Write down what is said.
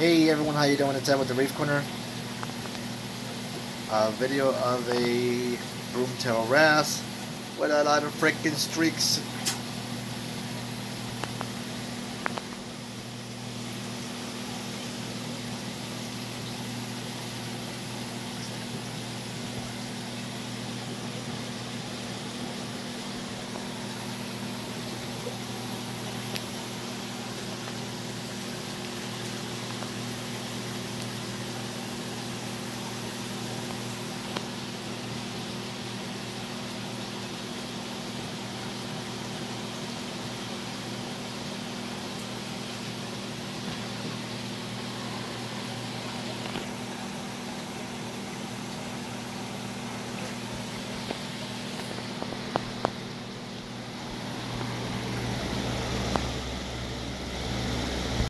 Hey everyone, how you doing? It's Ed with the Reef Corner. A video of a broomtail wrasse with a lot of freaking streaks